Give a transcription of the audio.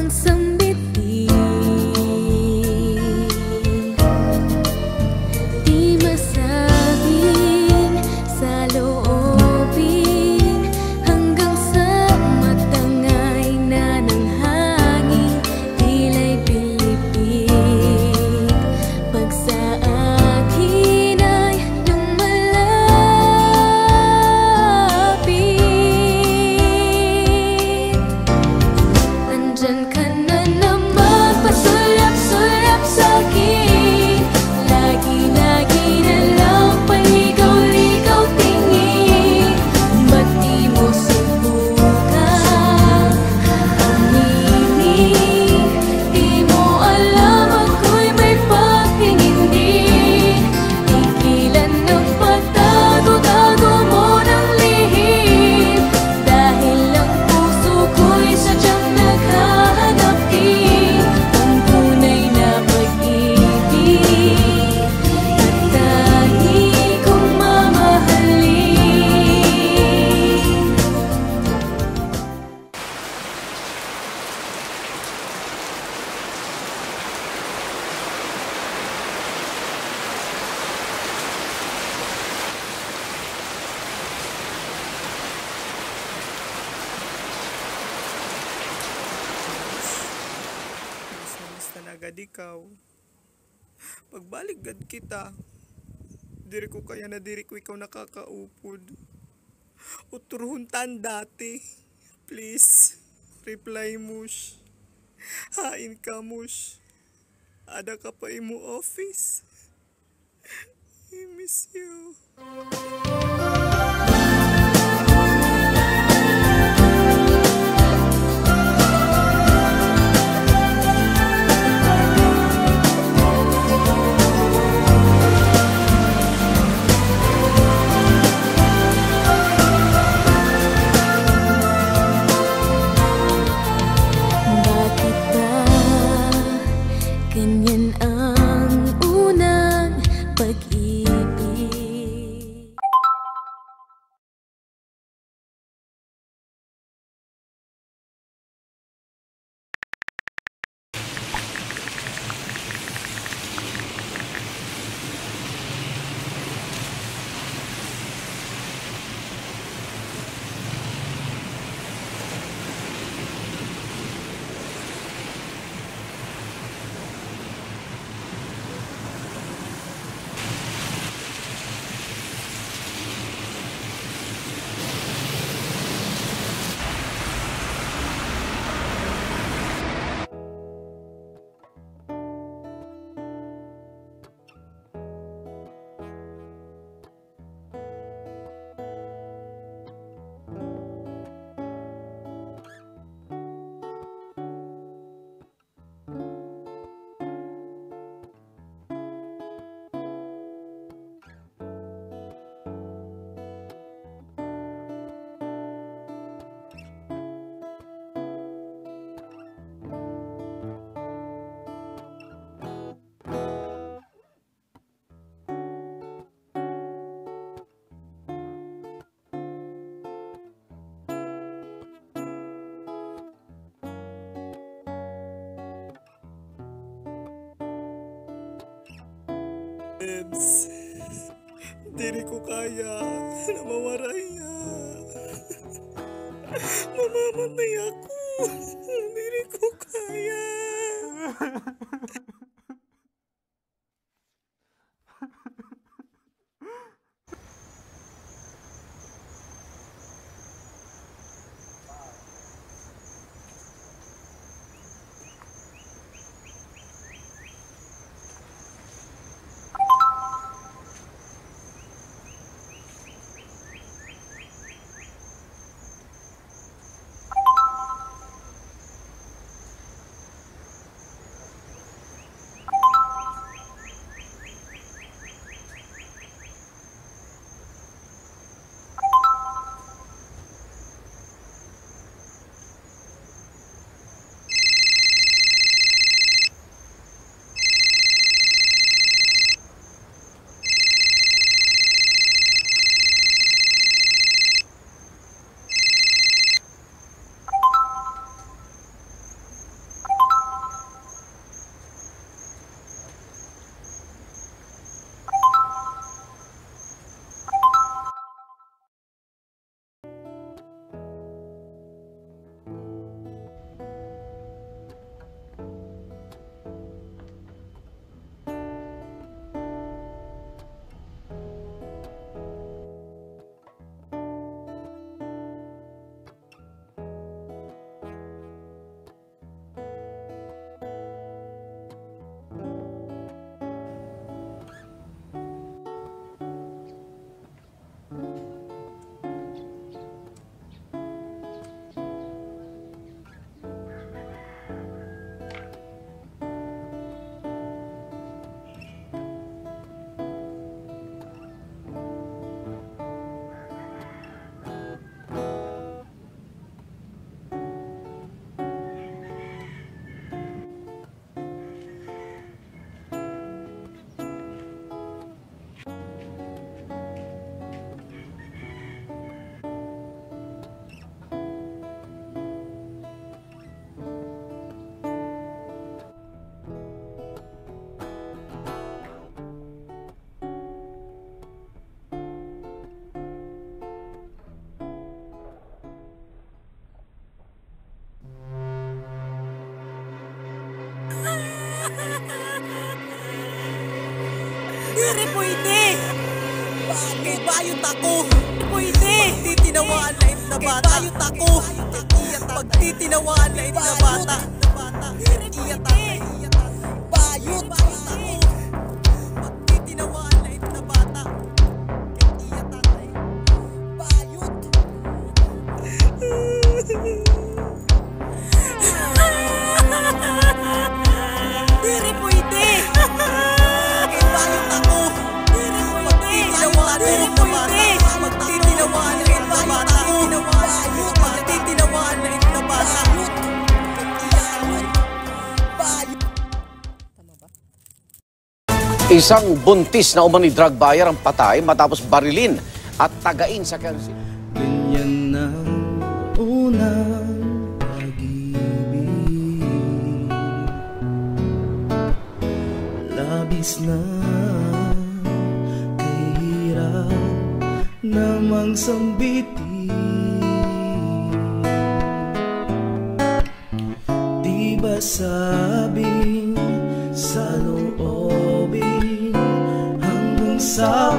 ang gad ikaw. Pagbalik gad kita. Diri ko kaya na diri ko ikaw nakakaupod. Uturhuntan dati. Please, reply mush. Hain ka mush. Ada ka pa imo office. I miss you. Ebs, diri ko kaya na mawaraya. Mamamatay ako. Diri ko kaya. Hindi pwede! Bakit bayot ako? Pwede! Pagtitinawaan na ito na bata! Bayot ako! Pagtitinawaan na ito na bata! Iyak ako! Bayot! Isang buntis na umani drug buyer ang patay matapos barilin at tagain sa Quezon. Ganyan na unang pag-ibig. Labis na namang sambitin. Di ba sabing sa loobin hanggang sa